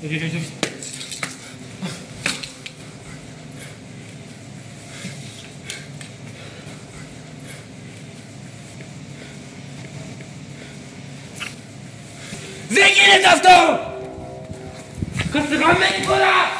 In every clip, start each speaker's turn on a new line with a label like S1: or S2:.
S1: 谁干的，杂种！快去干灭狗的！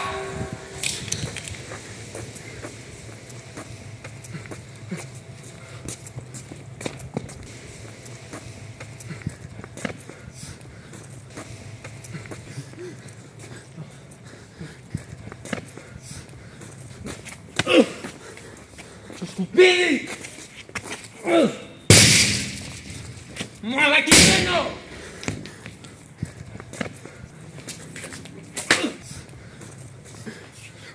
S1: ¡Billy! ¡Mueve aquí,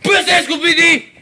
S1: ¡Pues es, Scooby-Doo!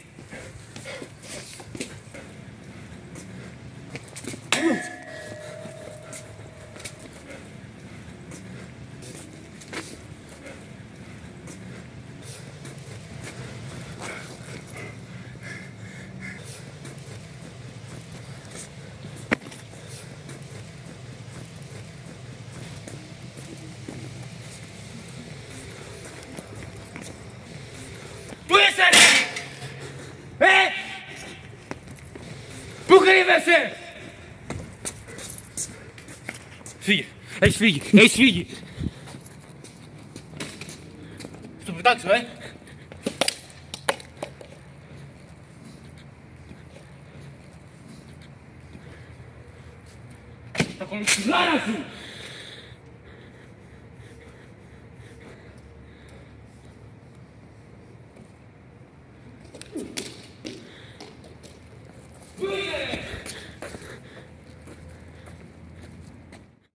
S1: Κρύβεσαι! Φύγε! Έχεις φύγει! Έχεις φύγει! Στο πετάξω, ε! Θα κολλήσω τη γάρα σου!